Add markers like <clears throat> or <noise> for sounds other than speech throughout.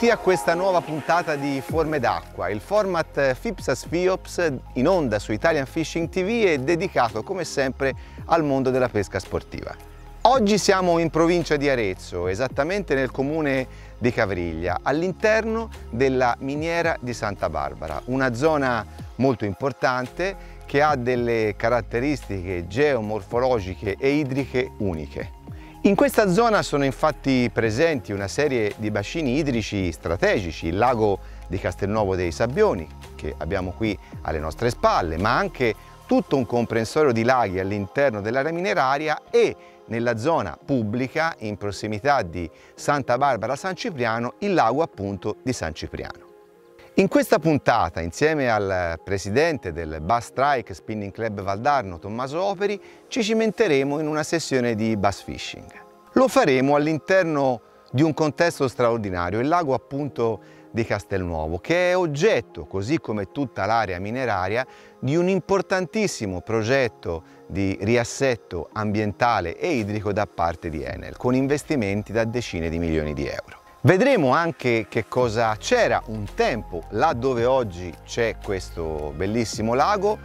Benvenuti a questa nuova puntata di Forme d'acqua. Il format Fipsas Fiops in onda su Italian Fishing TV è dedicato come sempre al mondo della pesca sportiva. Oggi siamo in provincia di Arezzo, esattamente nel comune di Cavriglia, all'interno della miniera di Santa Barbara, una zona molto importante che ha delle caratteristiche geomorfologiche e idriche uniche. In questa zona sono infatti presenti una serie di bacini idrici strategici, il lago di Castelnuovo dei Sabbioni, che abbiamo qui alle nostre spalle, ma anche tutto un comprensorio di laghi all'interno dell'area mineraria e nella zona pubblica, in prossimità di Santa Barbara San Cipriano, il lago appunto di San Cipriano. In questa puntata, insieme al presidente del Bass Strike Spinning Club Valdarno, Tommaso Operi, ci cimenteremo in una sessione di bass fishing. Lo faremo all'interno di un contesto straordinario, il lago appunto di Castelnuovo, che è oggetto, così come tutta l'area mineraria, di un importantissimo progetto di riassetto ambientale e idrico da parte di Enel, con investimenti da decine di milioni di euro. Vedremo anche che cosa c'era un tempo là dove oggi c'è questo bellissimo lago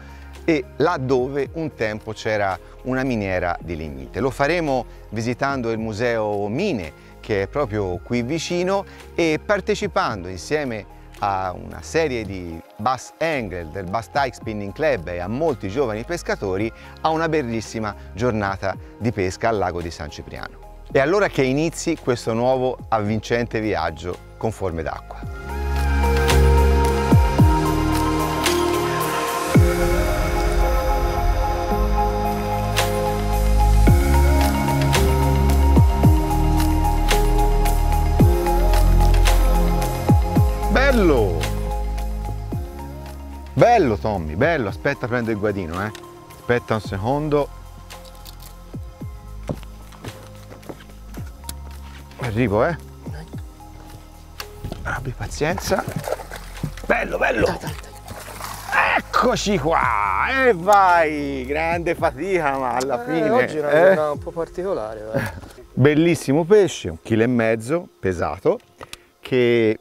e là dove un tempo c'era una miniera di lignite. Lo faremo visitando il museo Mine che è proprio qui vicino e partecipando insieme a una serie di bass angler del Bass Tyke Spinning Club e a molti giovani pescatori a una bellissima giornata di pesca al lago di San Cipriano. E allora che inizi questo nuovo avvincente viaggio con forme d'acqua. Bello! Bello Tommy, bello, aspetta prendo il guadino eh. Aspetta un secondo, Arrivo, eh. Abbi pazienza. Bello, bello. Eccoci qua! E vai! Grande fatica, ma alla eh, fine... Oggi è una eh? un po' particolare. Eh. Bellissimo pesce, un chilo e mezzo, pesato, che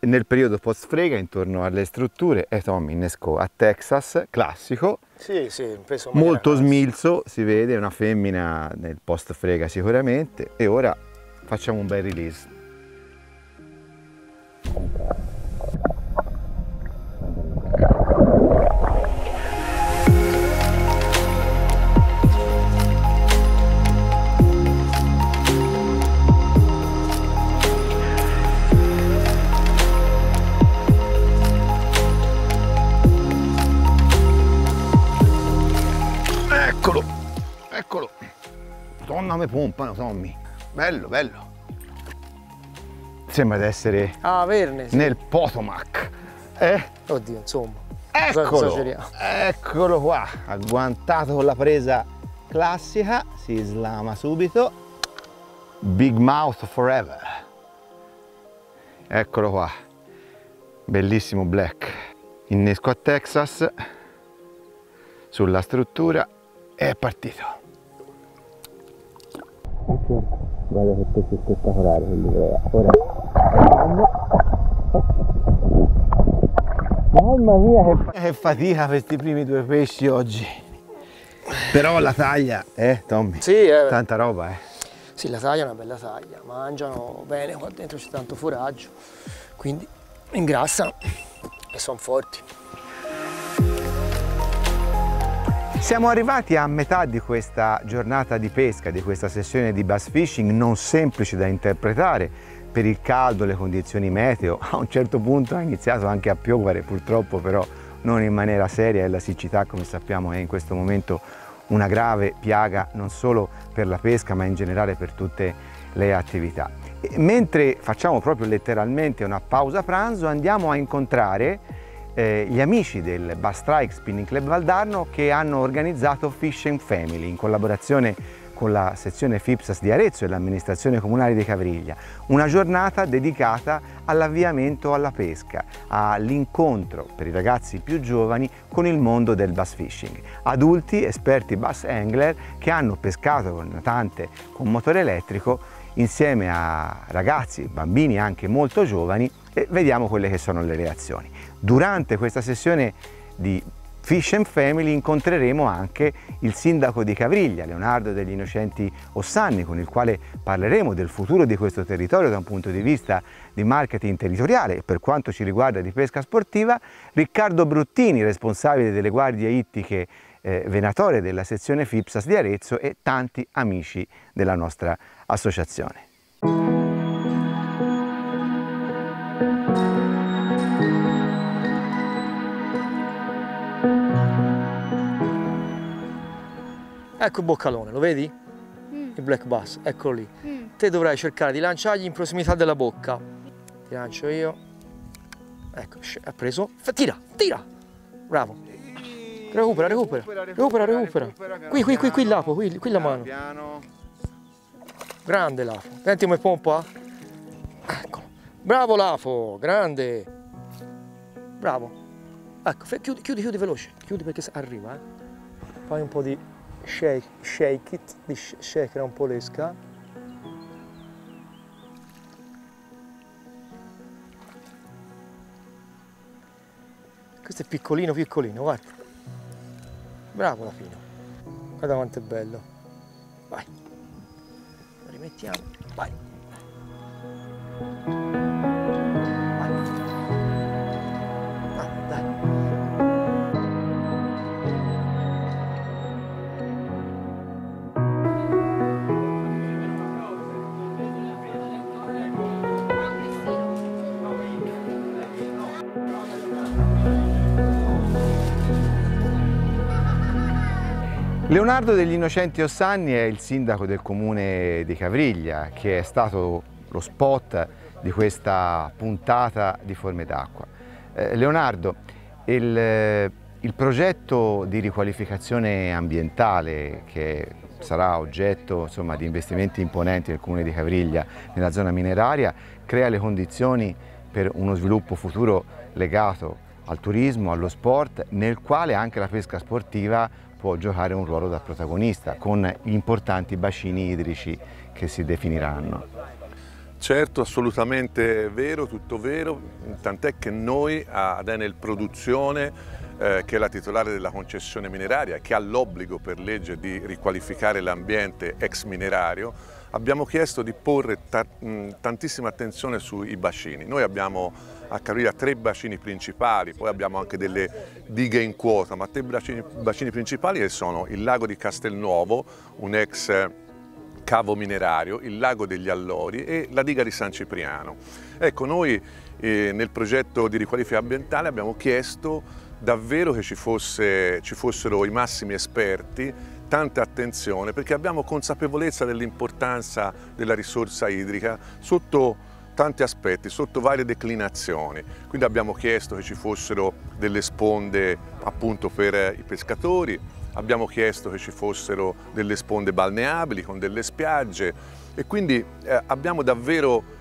nel periodo post frega, intorno alle strutture, e Tommy innescò a Texas, classico, Sì, sì, molto smilzo, si vede, una femmina nel post frega sicuramente, e ora facciamo un bel release. Eccolo, eccolo. Donna me pompano, Tommy. Bello, bello. Sembra di essere Ah, Verne, sì. nel Potomac. Eh? Oddio, insomma. Eccolo, eccolo qua, agguantato con la presa classica, si slama subito. Big Mouth Forever. Eccolo qua, bellissimo black. Innesco a Texas, sulla struttura e è partito. Guarda che pesce spettacolare quelli Ora. Mamma mia che, che fatica questi primi due pesci oggi. Però la taglia, eh Tommy? Sì, eh, Tanta roba, eh. sì, la taglia è una bella taglia. Mangiano bene, qua dentro c'è tanto foraggio. Quindi ingrassano e sono forti. Siamo arrivati a metà di questa giornata di pesca, di questa sessione di bass fishing non semplice da interpretare per il caldo, le condizioni meteo. <laughs> A un certo punto ha iniziato anche a piovere, purtroppo però non in maniera seria e la siccità come sappiamo è in questo momento una grave piaga non solo per la pesca ma in generale per tutte le attività. E mentre facciamo proprio letteralmente una pausa pranzo andiamo a incontrare eh, gli amici del Bass Strike Spinning Club Valdarno che hanno organizzato Fish and Family in collaborazione con la sezione FIPSAS di Arezzo e l'amministrazione comunale di Cavriglia, una giornata dedicata all'avviamento alla pesca, all'incontro per i ragazzi più giovani con il mondo del bass fishing. Adulti, esperti bass angler che hanno pescato con natante con motore elettrico insieme a ragazzi, bambini anche molto giovani e vediamo quelle che sono le reazioni. Durante questa sessione di Fish and Family incontreremo anche il sindaco di Cavriglia, Leonardo degli Innocenti Ossanni, con il quale parleremo del futuro di questo territorio da un punto di vista di marketing territoriale e per quanto ci riguarda di pesca sportiva, Riccardo Bruttini, responsabile delle guardie ittiche eh, venatorie della sezione FIPSAS di Arezzo e tanti amici della nostra associazione. Ecco il boccalone, lo vedi? Mm. Il black bass, eccolo lì. Mm. Te dovrai cercare di lanciargli in prossimità della bocca. Ti lancio io. Ecco, ha preso. Tira, tira! Bravo. Recupera, recupera. Recupera, recupera. Qui, qui, qui, qui l'apo, qui, qui la mano. Grande l'afo. Senti come pompa. Ecco. Bravo l'afo, grande. Bravo. Ecco, chiudi, chiudi, chiudi veloce. Chiudi perché arriva, eh. Fai un po' di shake, shake it, di po' l'esca. Questo è piccolino piccolino, guarda. Bravo la fine. Guarda quanto è bello. Vai. Lo rimettiamo. Vai. Leonardo degli Innocenti Ossanni è il sindaco del comune di Cavriglia che è stato lo spot di questa puntata di Forme d'acqua. Eh, Leonardo, il, il, progetto di riqualificazione ambientale che sarà oggetto insomma, di investimenti imponenti del comune di Cavriglia nella zona mineraria crea le condizioni per uno sviluppo futuro legato al turismo, allo sport, nel quale anche la pesca sportiva può giocare un ruolo da protagonista con importanti bacini idrici che si definiranno. Certo, assolutamente vero, tutto vero, tant'è che noi ad Enel Produzione, eh, che è la titolare della concessione mineraria, che ha l'obbligo per legge di riqualificare l'ambiente ex minerario, abbiamo chiesto di porre ta tantissima attenzione sui bacini. Noi abbiamo a Carolia tre bacini principali, poi abbiamo anche delle dighe in quota, ma tre bacini, bacini principali sono il lago di Castelnuovo, un ex cavo minerario, il lago degli Allori e la diga di San Cipriano. Ecco, noi eh, nel progetto di riqualifica ambientale abbiamo chiesto davvero che ci, fosse, ci fossero i massimi esperti tanta attenzione perché abbiamo consapevolezza dell'importanza della risorsa idrica sotto tanti aspetti, sotto varie declinazioni. Quindi abbiamo chiesto che ci fossero delle sponde appunto per i pescatori, abbiamo chiesto che ci fossero delle sponde balneabili con delle spiagge e quindi eh, abbiamo davvero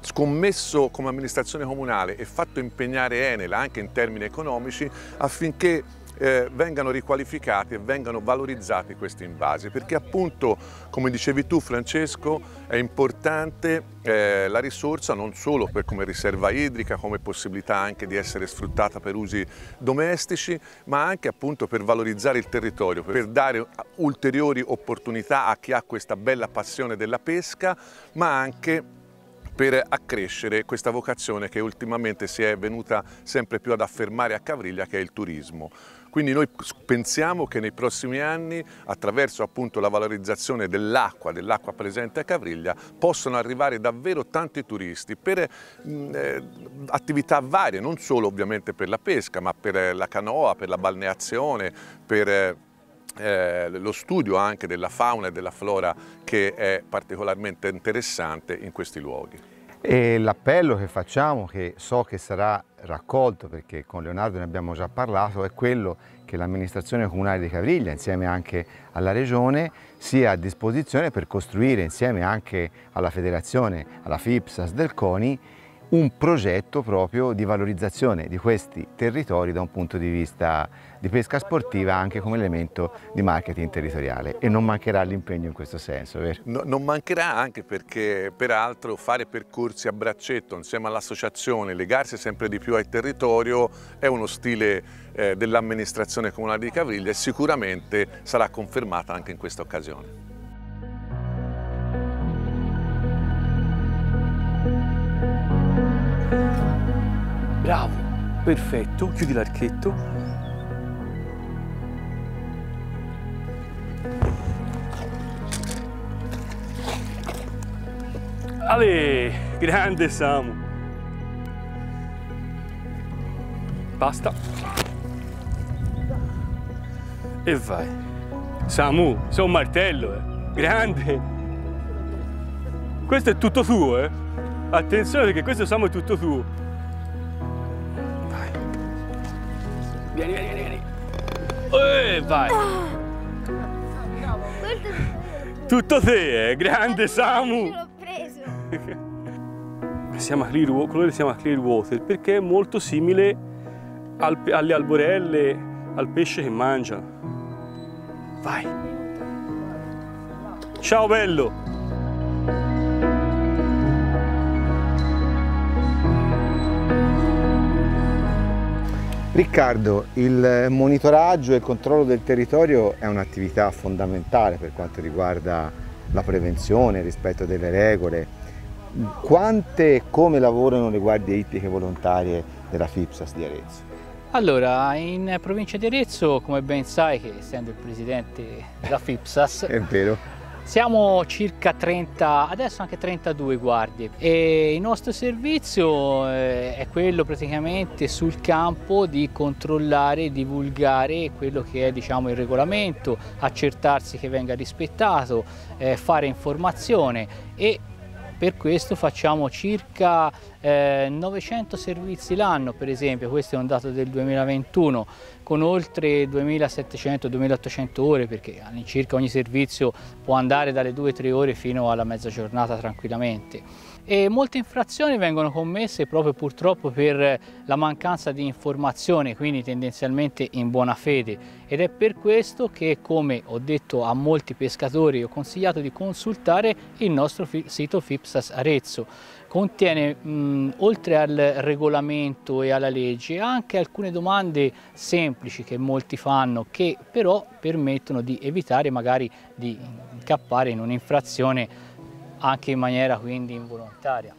scommesso come amministrazione comunale e fatto impegnare Enel anche in termini economici affinché eh, vengano riqualificati e vengano valorizzati questi invasi perché appunto come dicevi tu Francesco è importante eh, la risorsa non solo per come riserva idrica come possibilità anche di essere sfruttata per usi domestici ma anche appunto per valorizzare il territorio per dare ulteriori opportunità a chi ha questa bella passione della pesca ma anche per accrescere questa vocazione che ultimamente si è venuta sempre più ad affermare a Cavriglia che è il turismo. Quindi noi pensiamo che nei prossimi anni, attraverso appunto la valorizzazione dell'acqua, dell'acqua presente a Cavriglia, possano arrivare davvero tanti turisti per eh, attività varie, non solo ovviamente per la pesca, ma per la canoa, per la balneazione, per eh, lo studio anche della fauna e della flora che è particolarmente interessante in questi luoghi. E l'appello che facciamo, che so che sarà raccolto perché con Leonardo ne abbiamo già parlato, è quello che l'amministrazione comunale di Cavriglia insieme anche alla regione sia a disposizione per costruire insieme anche alla federazione, alla FIPSAS del CONI un progetto proprio di valorizzazione di questi territori da un punto di vista di pesca sportiva anche come elemento di marketing territoriale e non mancherà l'impegno in questo senso, vero? No, non mancherà anche perché peraltro fare percorsi a braccetto insieme all'associazione, legarsi sempre di più al territorio è uno stile eh, dell'amministrazione comunale di Cavriglia e sicuramente sarà confermata anche in questa occasione. Bravo, perfetto, chiudi l'archetto. Ale, grande Samu. Basta. E vai. Samu, sei un martello, eh. Grande. Questo è tutto tuo, eh. Attenzione perché questo Samu è tutto tuo. Vieni, vieni, vieni. E vai. Tutto te, eh? grande Samu. L'ho preso. Si chiama clear, colore si chiama clear water perché è molto simile al, alle alborelle, al pesce che mangia. Vai. Ciao bello. Riccardo, il monitoraggio e il controllo del territorio è un'attività fondamentale per quanto riguarda la prevenzione, il rispetto delle regole. Quante e come lavorano le guardie ittiche volontarie della FIPSAS di Arezzo? Allora, in provincia di Arezzo, come ben sai, che essendo il presidente della FIPSAS, È vero? Siamo circa 30, adesso anche 32 guardie. E il nostro servizio eh, è quello praticamente sul campo di controllare e divulgare quello che è diciamo, il regolamento, accertarsi che venga rispettato, eh, fare informazione e per questo facciamo circa eh, 900 servizi l'anno, per esempio, questo è un dato del 2021, con oltre 2700-2800 ore, perché all'incirca ogni servizio può andare dalle 2-3 ore fino alla mezza giornata tranquillamente. E molte infrazioni vengono commesse proprio purtroppo per la mancanza di informazione, quindi tendenzialmente in buona fede. Ed è per questo che, come ho detto a molti pescatori, ho consigliato di consultare il nostro sito FIPSAS Arezzo contiene mh, oltre al regolamento e alla legge anche alcune domande semplici che molti fanno che però permettono di evitare magari di incappare in un'infrazione anche in maniera quindi involontaria.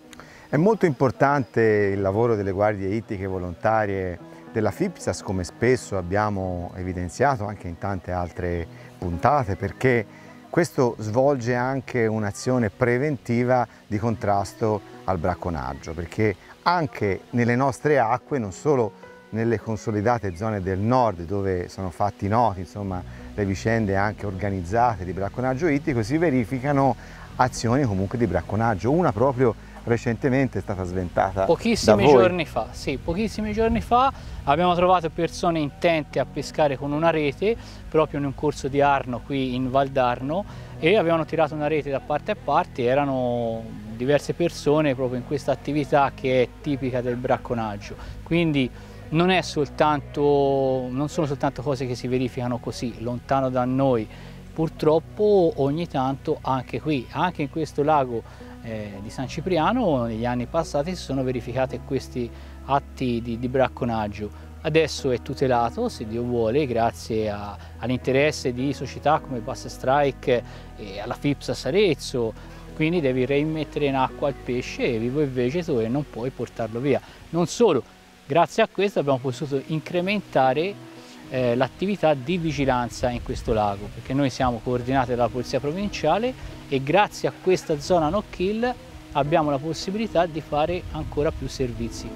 È molto importante il lavoro delle guardie ittiche volontarie della FIPSAS come spesso abbiamo evidenziato anche in tante altre puntate perché questo svolge anche un'azione preventiva di contrasto al bracconaggio, perché anche nelle nostre acque, non solo nelle consolidate zone del nord dove sono fatti noti insomma, le vicende anche organizzate di bracconaggio ittico, si verificano azioni comunque di bracconaggio, una proprio recentemente è stata sventata Pochissimi giorni fa, sì, pochissimi giorni fa abbiamo trovato persone intente a pescare con una rete proprio in un corso di Arno qui in Val d'Arno e avevano tirato una rete da parte a parte, erano diverse persone proprio in questa attività che è tipica del bracconaggio. Quindi non, è soltanto, non sono soltanto cose che si verificano così, lontano da noi, purtroppo ogni tanto anche qui, anche in questo lago eh, di San Cipriano negli anni passati si sono verificati questi atti di, di bracconaggio. Adesso è tutelato, se Dio vuole, grazie all'interesse di società come Bassa Strike e alla FIPSA Sarezzo, quindi devi reimmettere in acqua il pesce vivo e vegeto e non puoi portarlo via. Non solo, grazie a questo abbiamo potuto incrementare eh, l'attività di vigilanza in questo lago, perché noi siamo coordinati dalla Polizia Provinciale e grazie a questa zona no kill abbiamo la possibilità di fare ancora più servizi.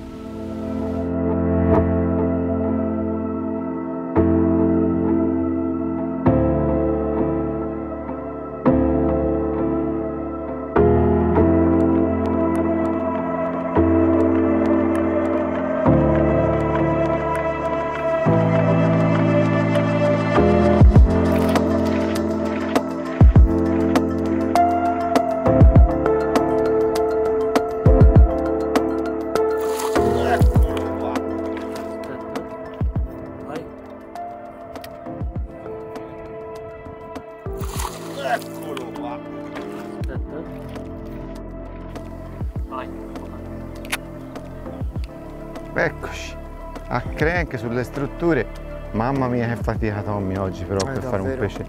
Strutture. Mamma mia che fatica Tommy oggi però Eh, per fare un davvero. pesce.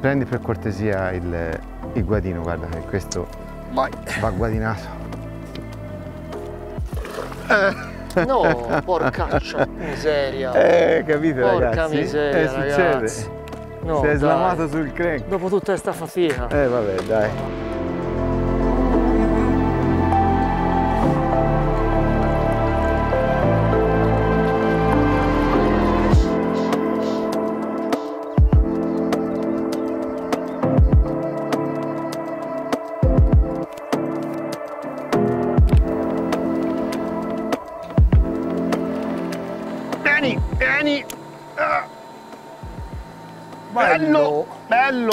Prendi per cortesia il, il guadino, guarda che questo Vai. va guadinato. No, porcaccia miseria. <laughs> Eh, capite Porca ragazzi? miseria, eh, succede. ragazzi. No, si è dai. slamato sul crank. Dopo tutta questa fatica. Eh vabbè, dai.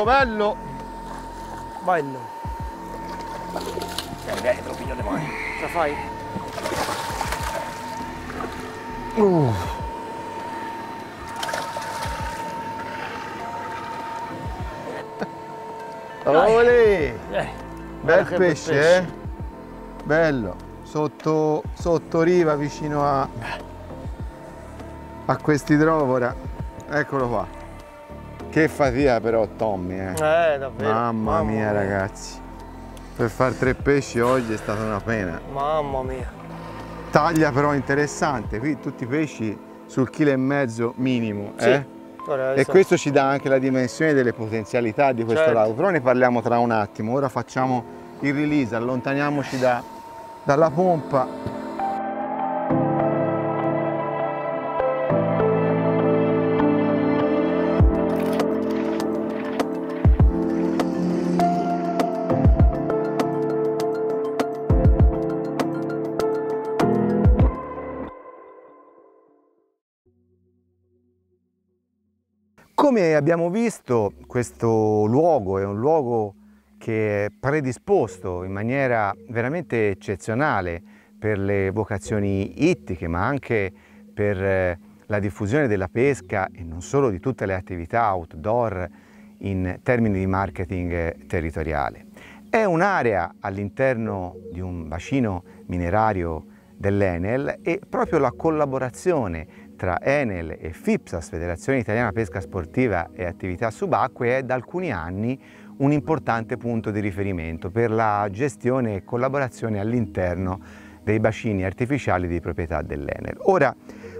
Bello, bello! Vieni, vieni, te lo piglio le mani. Ce la fai? Uh. Olè! Bel che pesce, eh? Bello, sotto, sotto riva vicino a, a quest'idrovora. Eccolo qua. Che fatica però Tommy, eh. Eh, davvero. Mamma mia ragazzi. Per fare tre pesci oggi è stata una pena. Mamma mia. Taglia però interessante, qui tutti i pesci sul chilo e mezzo minimo. Sì. eh? Ora E questo ci dà anche la dimensione delle potenzialità di questo Certo. lago, però ne parliamo tra un attimo. Ora facciamo il release, allontaniamoci da- dalla pompa. Come abbiamo visto, questo luogo è un luogo che è predisposto in maniera veramente eccezionale per le vocazioni ittiche, ma anche per eh, la diffusione della pesca e non solo di tutte le attività outdoor in termini di marketing eh, territoriale. È un'area all'interno di un bacino minerario dell'Enel e proprio la collaborazione tra Enel e FIPSAS, Federazione Italiana Pesca Sportiva e Attività Subacquee, è da alcuni anni un importante punto di riferimento per la gestione e collaborazione all'interno dei bacini artificiali di proprietà dell'Enel. Ora,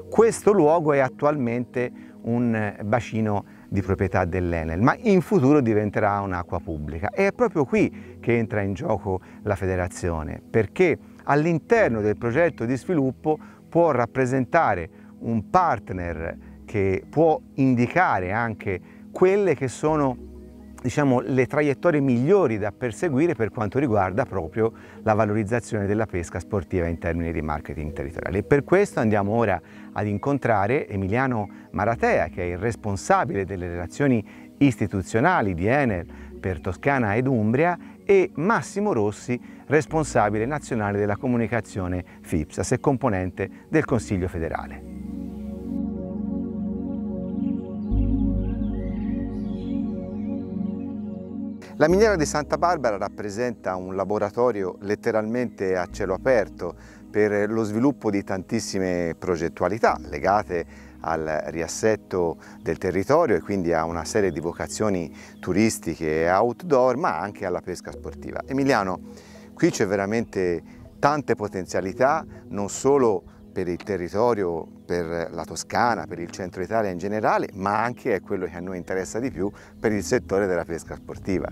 questo luogo è attualmente un eh, bacino di proprietà dell'Enel, ma in futuro diventerà un'acqua pubblica e è proprio qui che entra in gioco la federazione, perché all'interno del progetto di sviluppo può rappresentare un partner che può indicare anche quelle che sono diciamo, le traiettorie migliori da perseguire per quanto riguarda proprio la valorizzazione della pesca sportiva in termini di marketing territoriale. E per questo andiamo ora ad incontrare Emiliano Maratea, che è il responsabile delle relazioni istituzionali di Enel per Toscana ed Umbria, e Massimo Rossi, responsabile nazionale della comunicazione FIPSAS e componente del Consiglio federale. La miniera di Santa Barbara rappresenta un laboratorio letteralmente a cielo aperto per lo sviluppo di tantissime progettualità legate al riassetto del territorio e quindi a una serie di vocazioni turistiche e outdoor, ma anche alla pesca sportiva. Emiliano, qui c'è veramente tante potenzialità, non solo per il territorio, per la Toscana, per il centro Italia in generale, ma anche è quello che a noi interessa di più per il settore della pesca sportiva.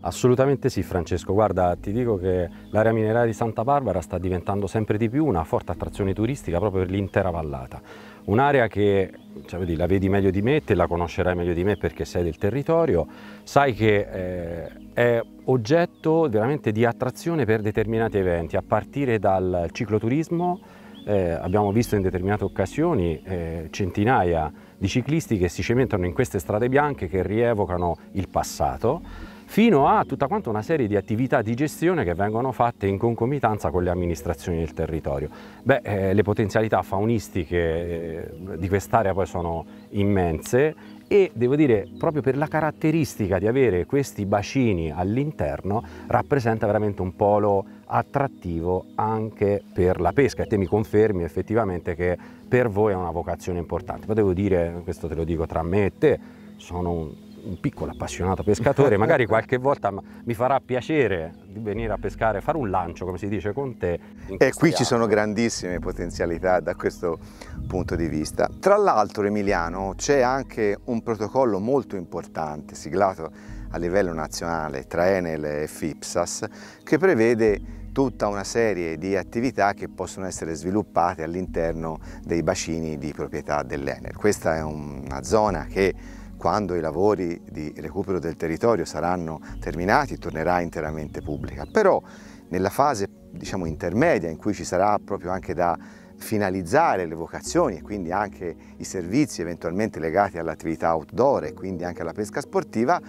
Assolutamente sì Francesco, guarda ti dico che l'area mineraria di Santa Barbara sta diventando sempre di più una forte attrazione turistica proprio per l'intera vallata. Un'area che cioè, vedi, la vedi meglio di me, te la conoscerai meglio di me perché sei del territorio, sai che eh, è oggetto veramente di attrazione per determinati eventi, a partire dal cicloturismo, eh, abbiamo visto in determinate occasioni eh, centinaia di ciclisti che si cementano in queste strade bianche che rievocano il passato, fino a tutta quanta una serie di attività di gestione che vengono fatte in concomitanza con le amministrazioni del territorio. Beh, eh, le potenzialità faunistiche eh, di quest'area poi sono immense e devo dire proprio per la caratteristica di avere questi bacini all'interno rappresenta veramente un polo attrattivo anche per la pesca e te mi confermi effettivamente che per voi è una vocazione importante. Potevo dire, questo te lo dico tra me e te, sono un un piccolo appassionato pescatore, magari <laughs> qualche volta mi farà piacere di venire a pescare, fare un lancio, come si dice, con te. E qui ci sono grandissime potenzialità da questo punto di vista. Tra l'altro, Emiliano, c'è anche un protocollo molto importante, siglato a livello nazionale tra Enel e FIPSAS, che prevede tutta una serie di attività che possono essere sviluppate all'interno dei bacini di proprietà dell'Enel. Questa è una zona che quando i lavori di recupero del territorio saranno terminati tornerà interamente pubblica, però nella fase diciamo, intermedia in cui ci sarà proprio anche da finalizzare le vocazioni e quindi anche i servizi eventualmente legati all'attività outdoor e quindi anche alla pesca sportiva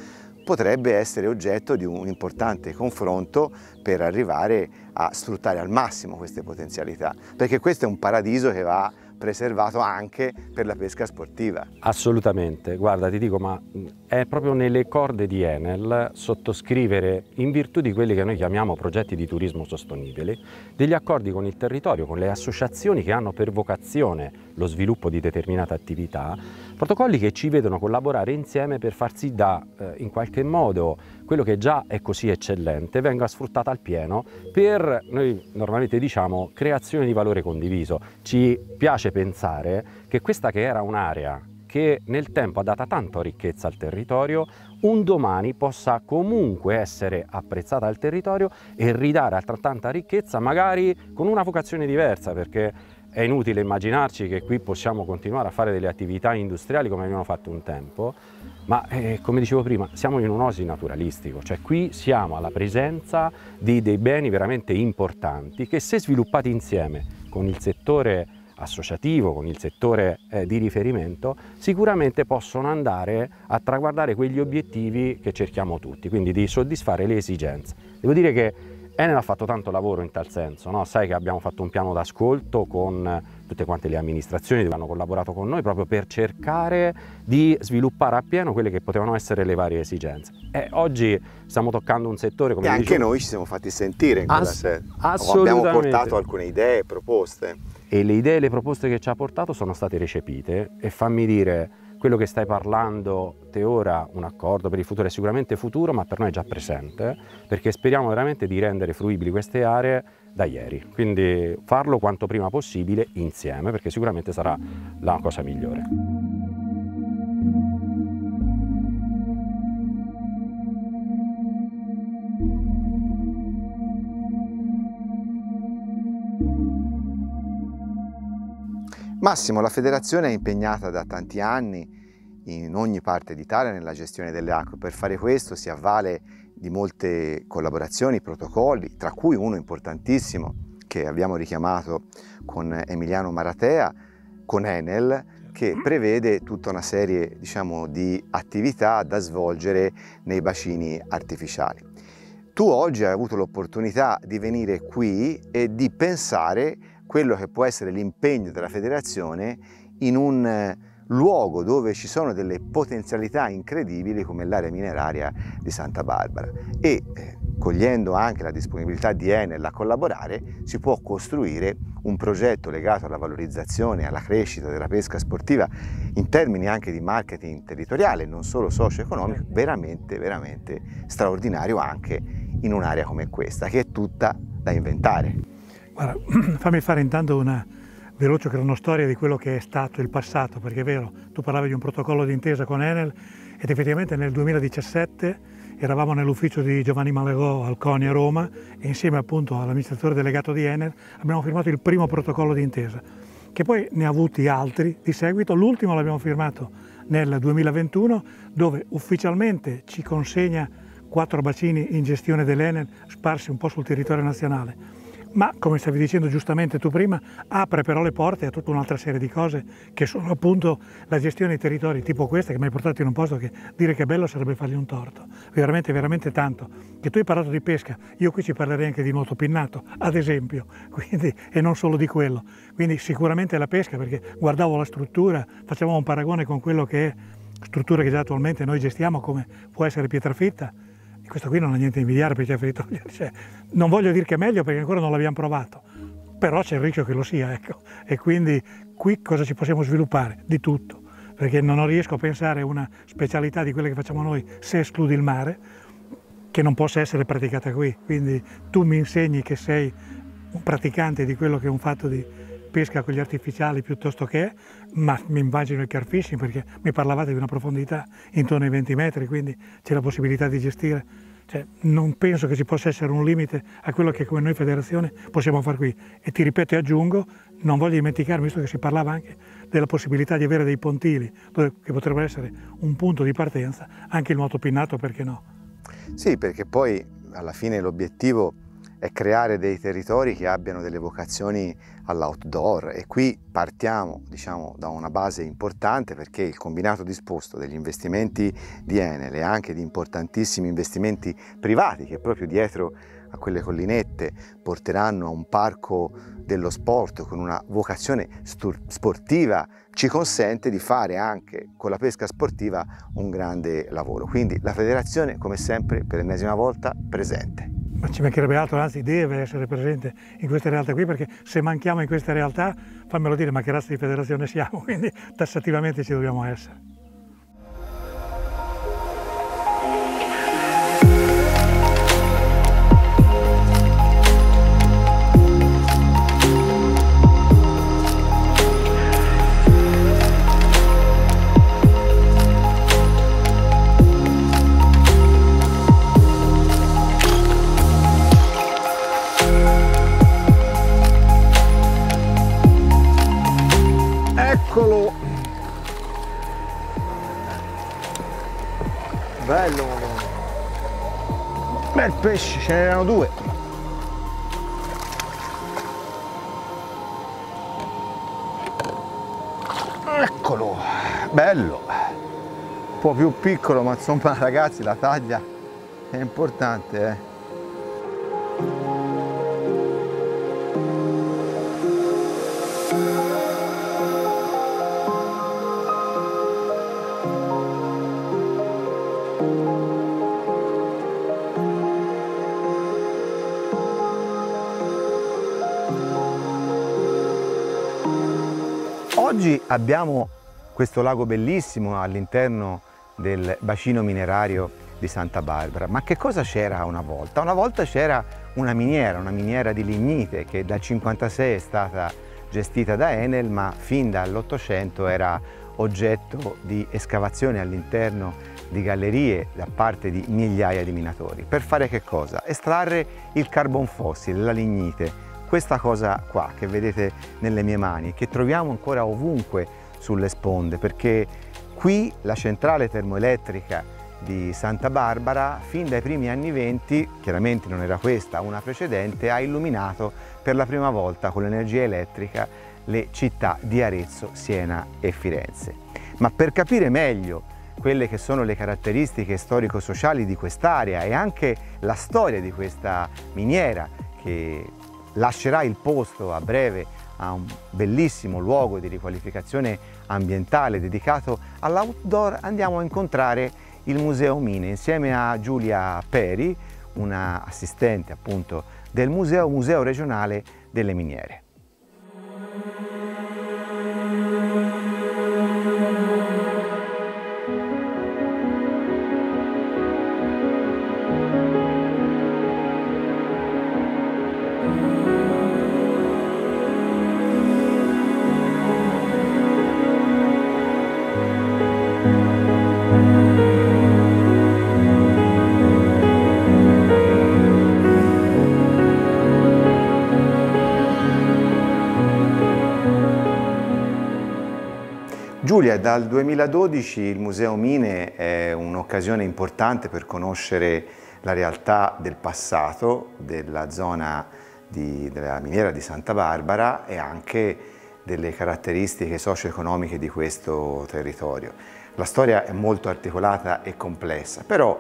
potrebbe essere oggetto di un importante confronto per arrivare a sfruttare al massimo queste potenzialità, perché questo è un paradiso che va preservato anche per la pesca sportiva. Assolutamente, guarda ti dico ma è proprio nelle corde di Enel sottoscrivere in virtù di quelli che noi chiamiamo progetti di turismo sostenibile degli accordi con il territorio, con le associazioni che hanno per vocazione lo sviluppo di determinate attività, protocolli che ci vedono collaborare insieme per far sì da eh, in qualche modo quello che già è così eccellente venga sfruttato al pieno per, noi normalmente diciamo, creazione di valore condiviso. Ci piace pensare che questa che era un'area che nel tempo ha dato tanta ricchezza al territorio, un domani possa comunque essere apprezzata al territorio e ridare altrettanta ricchezza, magari con una vocazione diversa, perché è inutile immaginarci che qui possiamo continuare a fare delle attività industriali come abbiamo fatto un tempo, ma eh, come dicevo prima siamo in un osi naturalistico, cioè qui siamo alla presenza di dei beni veramente importanti che se sviluppati insieme con il settore associativo, con il settore eh, di riferimento, sicuramente possono andare a traguardare quegli obiettivi che cerchiamo tutti, quindi di soddisfare le esigenze. Devo dire che Enel ha fatto tanto lavoro in tal senso, no? sai che abbiamo fatto un piano d'ascolto con tutte quante le amministrazioni che hanno collaborato con noi proprio per cercare di sviluppare appieno quelle che potevano essere le varie esigenze. E oggi stiamo toccando un settore come... E anche dicevo, noi ci siamo fatti sentire in quella Ass sede. assolutamente. Abbiamo portato alcune idee, proposte. E le idee e le proposte che ci ha portato sono state recepite e fammi dire quello che stai parlando te ora, un accordo per il futuro è sicuramente futuro, ma per noi è già presente, perché speriamo veramente di rendere fruibili queste aree da ieri. Quindi farlo quanto prima possibile insieme, perché sicuramente sarà la cosa migliore. Massimo, la federazione è impegnata da tanti anni in ogni parte d'Italia nella gestione delle acque. Per fare questo si avvale di molte collaborazioni, protocolli, tra cui uno importantissimo che abbiamo richiamato con Emiliano Maratea, con Enel, che prevede tutta una serie diciamo, di attività da svolgere nei bacini artificiali. Tu oggi hai avuto l'opportunità di venire qui e di pensare quello che può essere l'impegno della federazione in un eh, luogo dove ci sono delle potenzialità incredibili come l'area mineraria di Santa Barbara e eh, cogliendo anche la disponibilità di Enel a collaborare si può costruire un progetto legato alla valorizzazione e alla crescita della pesca sportiva in termini anche di marketing territoriale, non solo socio-economico, veramente, veramente straordinario anche in un'area come questa che è tutta da inventare. Guarda, <clears throat> fammi fare intanto una veloce cronostoria di quello che è stato il passato, perché è vero, tu parlavi di un protocollo d'intesa con Enel ed effettivamente nel 2017 eravamo nell'ufficio di Giovanni Malegò al CONI a Roma e insieme appunto all'amministratore delegato di Enel abbiamo firmato il primo protocollo d'intesa, che poi ne ha avuti altri di seguito, l'ultimo l'abbiamo firmato nel 2021 dove ufficialmente ci consegna quattro bacini in gestione dell'Enel sparsi un po' sul territorio nazionale ma come stavi dicendo giustamente tu prima, apre però le porte a tutta un'altra serie di cose che sono appunto la gestione dei territori tipo questa che mi hai portato in un posto che dire che è bello sarebbe fargli un torto, veramente, veramente tanto. Che tu hai parlato di pesca, io qui ci parlerei anche di nuoto pinnato, ad esempio, <laughs> quindi, e non solo di quello. Quindi sicuramente la pesca, perché guardavo la struttura, facevamo un paragone con quello che è strutture che già attualmente noi gestiamo come può essere Pietrafitta, e questo qui non ha niente da invidiare per Pietrafitta, <laughs> cioè, non voglio dire che è meglio perché ancora non l'abbiamo provato, però c'è il rischio che lo sia, ecco. e quindi qui cosa ci possiamo sviluppare? Di tutto, perché non riesco a pensare a una specialità di quelle che facciamo noi se escludi il mare, che non possa essere praticata qui, quindi tu mi insegni che sei un praticante di quello che è un fatto di pesca con gli artificiali piuttosto che, ma mi immagino il carfishing perché mi parlavate di una profondità intorno ai 20 metri, quindi c'è la possibilità di gestire. Cioè, non penso che ci possa essere un limite a quello che come noi federazione possiamo fare qui. E ti ripeto e aggiungo, non voglio dimenticarmi, visto che si parlava anche della possibilità di avere dei pontili, che potrebbero essere un punto di partenza, anche il nuoto pinnato, perché no? Sì, perché poi alla fine l'obiettivo è creare dei territori che abbiano delle vocazioni all'outdoor. E qui partiamo diciamo, da una base importante perché il combinato disposto degli investimenti di Enel e anche di importantissimi investimenti privati che proprio dietro a quelle collinette porteranno a un parco dello sport con una vocazione sportiva ci consente di fare anche con la pesca sportiva un grande lavoro. Quindi la federazione come sempre per l'ennesima volta presente. Ma ci mancherebbe altro, anzi deve essere presente in queste realtà qui perché se manchiamo in queste realtà, fammelo dire, ma che razza di federazione siamo, <laughs> quindi tassativamente ci dobbiamo essere. Pesci, ce n'erano due. Eccolo, bello. Un po' più piccolo, ma insomma <laughs> ragazzi la taglia è importante. Eh. Abbiamo questo lago bellissimo all'interno del bacino minerario di Santa Barbara. Ma che cosa c'era una volta? Una volta c'era una miniera, una miniera di lignite che dal 1956 è stata gestita da Enel, ma fin dall'Ottocento era oggetto di escavazione all'interno di gallerie da parte di migliaia di minatori. Per fare che cosa? Estrarre il carbon fossile, la lignite, questa cosa qua che vedete nelle mie mani, che troviamo ancora ovunque sulle sponde, perché qui la centrale termoelettrica di Santa Barbara, fin dai primi anni 20, chiaramente non era questa, una precedente, ha illuminato per la prima volta con l'energia elettrica le città di Arezzo, Siena e Firenze. Ma per capire meglio quelle che sono le caratteristiche storico-sociali di quest'area e anche la storia di questa miniera che lascerà il posto a breve a un bellissimo luogo di riqualificazione ambientale dedicato all'outdoor, andiamo a incontrare il Museo Mine insieme a Giulia Peri, una assistente appunto del museo, museo regionale delle miniere. Giulia, dal 2012 il Museo Mine è un'occasione importante per conoscere la realtà del passato della zona di, della miniera di Santa Barbara e anche delle caratteristiche socio-economiche di questo territorio. La storia è molto articolata e complessa, però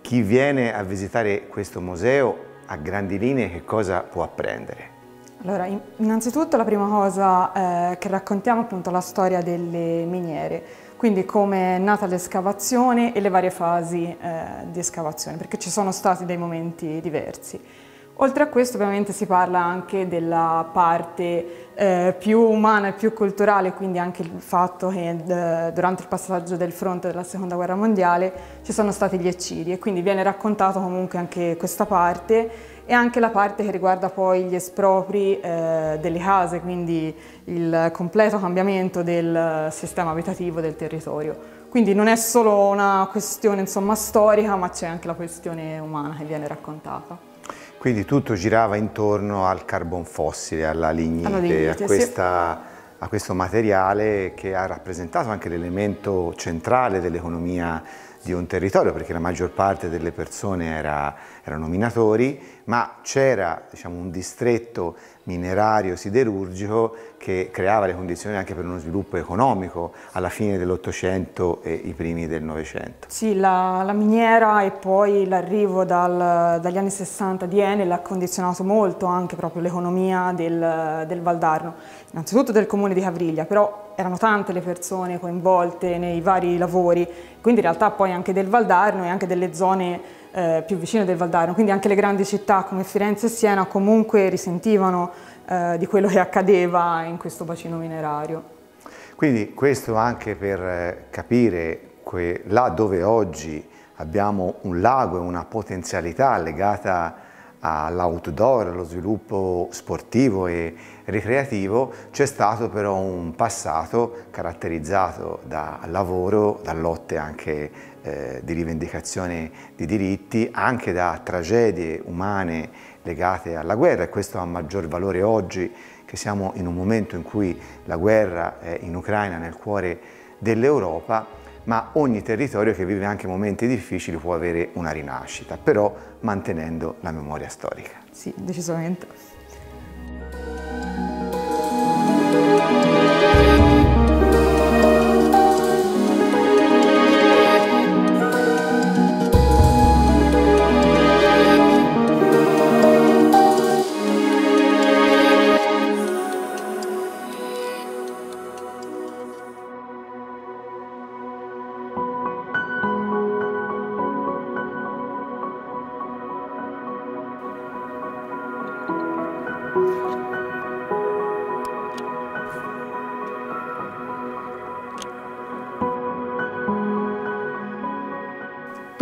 chi viene a visitare questo museo a grandi linee che cosa può apprendere? Allora, innanzitutto la prima cosa eh, che raccontiamo è appunto la storia delle miniere. quindi come è nata l'escavazione e le varie fasi eh, di escavazione, perché ci sono stati dei momenti diversi. Oltre a questo ovviamente si parla anche della parte eh, più umana e più culturale, quindi anche il fatto che eh, durante il passaggio del fronte della seconda guerra mondiale ci sono stati gli eccidi e quindi viene raccontato comunque anche questa parte e anche la parte che riguarda poi gli espropri eh, delle case, quindi il completo cambiamento del sistema abitativo del territorio. Quindi non è solo una questione insomma, storica, ma c'è anche la questione umana che viene raccontata. Quindi tutto girava intorno al carbon fossile, alla lignite, lignite a, questa, sì. a, questo materiale che ha rappresentato anche l'elemento centrale dell'economia di un territorio, perché la maggior parte delle persone era, erano minatori, ma c'era diciamo, un distretto minerario siderurgico che creava le condizioni anche per uno sviluppo economico alla fine dell'Ottocento e i primi del Novecento. Sì, la, la, miniera e poi l'arrivo dagli anni 60 di Enel ha condizionato molto anche proprio l'economia del, del Valdarno, innanzitutto del comune di Cavriglia, però erano tante le persone coinvolte nei vari lavori, quindi in realtà poi anche del Valdarno e anche delle zone eh, più vicine del Valdarno, quindi anche le grandi città come Firenze e Siena comunque risentivano eh, di quello che accadeva in questo bacino minerario. Quindi questo anche per eh, capire là dove oggi abbiamo un lago e una potenzialità legata all'outdoor, allo sviluppo sportivo e ricreativo, c'è stato però un passato caratterizzato da lavoro, da lotte anche eh, di rivendicazione di diritti, anche da tragedie umane legate alla guerra e questo ha maggior valore oggi che siamo in un momento in cui la guerra è in Ucraina, nel cuore dell'Europa, ma ogni territorio che vive anche momenti difficili può avere una rinascita, però mantenendo la memoria storica. Sì, decisamente.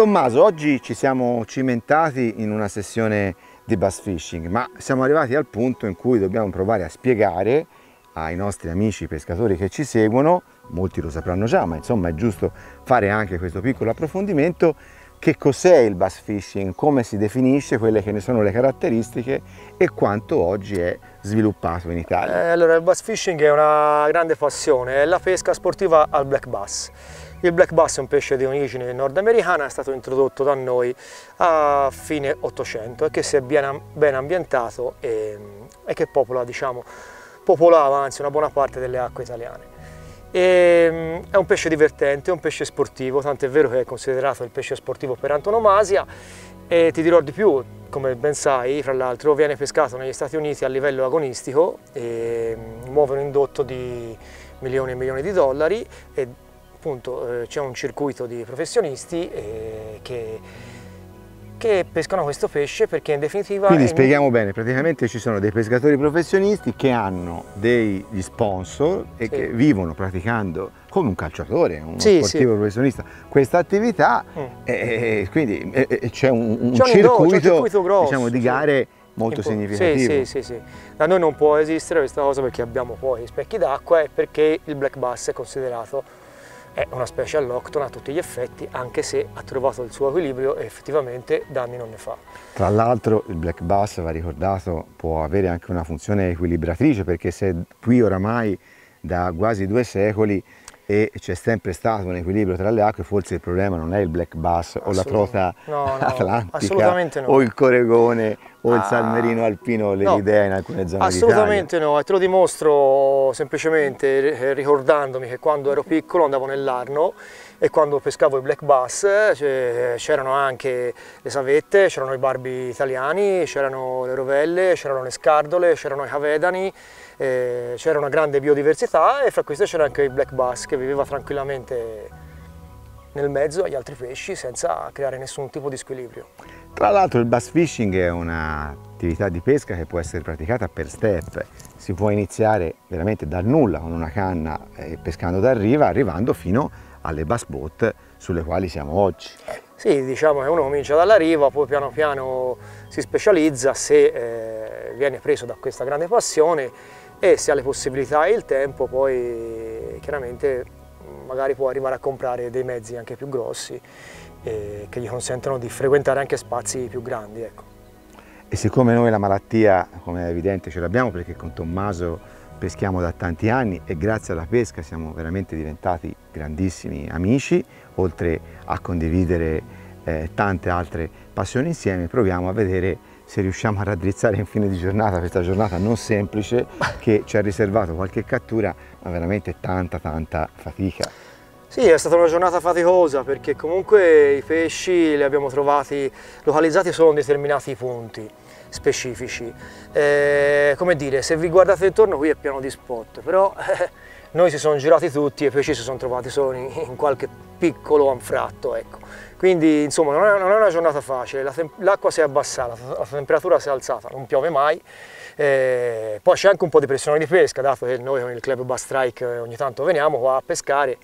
Tommaso, oggi ci siamo cimentati in una sessione di bass fishing, ma siamo arrivati al punto in cui dobbiamo provare a spiegare ai nostri amici pescatori che ci seguono, molti lo sapranno già, ma insomma è giusto fare anche questo piccolo approfondimento, che cos'è il bass fishing, come si definisce, quelle che ne sono le caratteristiche e quanto oggi è sviluppato in Italia. Eh, allora il bass fishing è una grande passione, è la pesca sportiva al black bass. Il black bass è un pesce di origine nordamericana, è stato introdotto da noi a fine 800 e che si è ben, ben ambientato e, e, che popola, diciamo, popolava anzi una buona parte delle acque italiane. E, è un pesce divertente, è un pesce sportivo, tanto è vero che è considerato il pesce sportivo per antonomasia e ti dirò di più, come ben sai, fra l'altro viene pescato negli Stati Uniti a livello agonistico e muove un indotto di milioni e milioni di dollari e appunto eh, c'è un circuito di professionisti eh, che, che, pescano questo pesce perché in definitiva... Quindi spieghiamo bene, praticamente ci sono dei pescatori professionisti che hanno degli sponsor e sì. che vivono praticando come un calciatore, uno sì, sportivo sì. professionista, questa attività mm. e, quindi c'è un, un, circuito, un circuito grosso, diciamo, di gare molto significativo. Sì, sì, sì, Da noi non può esistere questa cosa perché abbiamo poi specchi d'acqua e perché il black bass è considerato è una specie alloctona a tutti gli effetti, anche se ha trovato il suo equilibrio e effettivamente danni non ne fa. Tra l'altro il black bass, va ricordato, può avere anche una funzione equilibratrice perché se qui oramai da quasi due secoli e c'è sempre stato un equilibrio tra le acque, forse il problema non è il black bass o la trota no, no, atlantica no. o il coregone o il ah, salmerino alpino, l'eridea in alcune zone Assolutamente no, e te lo dimostro semplicemente ricordandomi che quando ero piccolo andavo nell'Arno e quando pescavo i black bass c'erano anche le savette, c'erano i barbi italiani, c'erano le rovelle, c'erano le scardole, c'erano i cavedani, eh, c'era una grande biodiversità e fra queste c'era anche il black bass che viveva tranquillamente nel mezzo agli altri pesci senza creare nessun tipo di squilibrio. Tra l'altro il bass fishing è un'attività di pesca che può essere praticata per step, si può iniziare veramente dal nulla con una canna eh, pescando da riva arrivando fino alle bass boat sulle quali siamo oggi. Sì, diciamo che uno comincia dalla riva, poi piano piano si specializza se eh, viene preso da questa grande passione e se ha le possibilità e il tempo poi chiaramente magari può arrivare a comprare dei mezzi anche più grossi eh, che gli consentono di frequentare anche spazi più grandi. Ecco. E siccome noi la malattia, come è evidente, ce l'abbiamo perché con Tommaso peschiamo da tanti anni e grazie alla pesca siamo veramente diventati grandissimi amici, oltre a condividere eh, tante altre passioni insieme, proviamo a vedere se riusciamo a raddrizzare in fine di giornata questa giornata non semplice che ci ha riservato qualche cattura ma veramente tanta tanta fatica. Sì, è stata una giornata faticosa perché comunque i pesci li abbiamo trovati localizzati solo in determinati punti specifici. Eh, come dire, se vi guardate intorno qui è pieno di spot, però eh, noi si sono girati tutti e i pesci si sono trovati solo in, in qualche piccolo anfratto. Ecco. Quindi insomma non è, non è una giornata facile, l'acqua si è abbassata, la temperatura si è alzata, non piove mai, eh, poi c'è anche un po' di pressione di pesca, dato che noi con il club Bass Strike ogni tanto veniamo qua a pescare,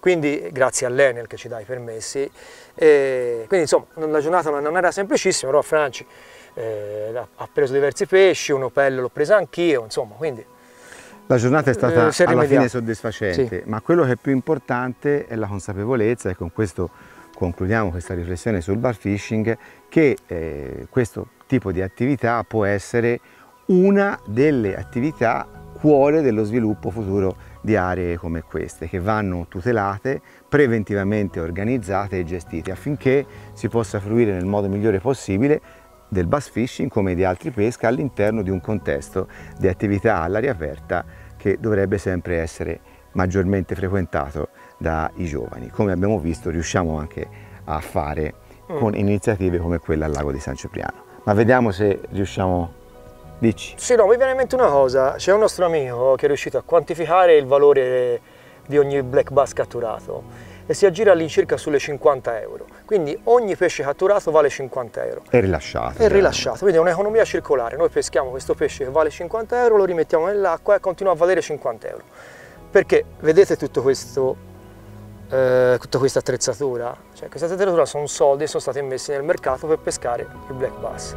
quindi grazie all'Enel che ci dà i permessi, eh, quindi insomma la giornata non era semplicissima, però Franci eh, ha preso diversi pesci, un opello l'ho preso anch'io, insomma, quindi... La giornata è stata eh, alla fine soddisfacente, sì. ma quello che è più importante è la consapevolezza e con questo concludiamo questa riflessione sul bar fishing che eh, questo tipo di attività può essere una delle attività cuore dello sviluppo futuro di aree come queste che vanno tutelate, preventivamente organizzate e gestite affinché si possa fruire nel modo migliore possibile del bass fishing come di altri pesca all'interno di un contesto di attività all'aria aperta che dovrebbe sempre essere maggiormente frequentato dai giovani. Come abbiamo visto riusciamo anche a fare mm. con iniziative come quella al lago di San Cipriano. Ma vediamo se riusciamo Dici? Sì, no, mi viene in mente una cosa. C'è un nostro amico che è riuscito a quantificare il valore di ogni black bass catturato e si aggira all'incirca sulle 50 euro. Quindi ogni pesce catturato vale 50 euro. È rilasciato. È rilasciato, quindi è un'economia circolare. Noi peschiamo questo pesce che vale 50 euro, lo rimettiamo nell'acqua e continua a valere 50 euro. Perché vedete tutto questo, eh, tutta questa attrezzatura? Cioè, questa attrezzatura sono soldi che sono stati messi nel mercato per pescare il black bass.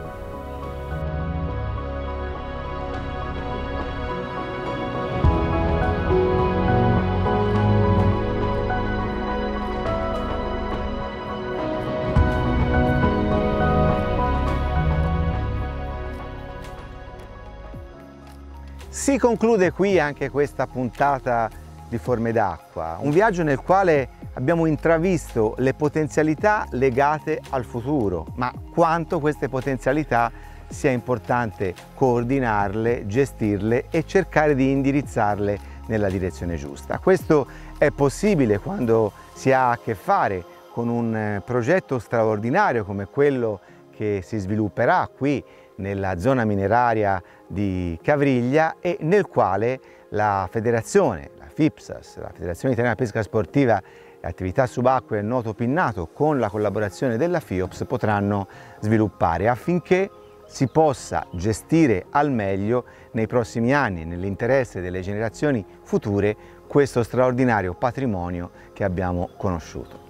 Si conclude qui anche questa puntata di Forme d'acqua, un viaggio nel quale abbiamo intravisto le potenzialità legate al futuro, ma quanto queste potenzialità sia importante coordinarle, gestirle e cercare di indirizzarle nella direzione giusta. Questo è possibile quando si ha a che fare con un eh, progetto straordinario come quello che si svilupperà qui nella zona mineraria di Cavriglia e nel quale la federazione, la FIPSAS, la Federazione Italiana Pesca Sportiva e Attività Subacquee e Noto Pinnato con la collaborazione della FIOPS potranno sviluppare affinché si possa gestire al meglio nei prossimi anni, nell'interesse delle generazioni future, questo straordinario patrimonio che abbiamo conosciuto.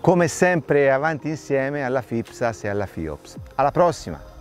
Come sempre avanti insieme alla FIPSAS e alla FIOPS. Alla prossima!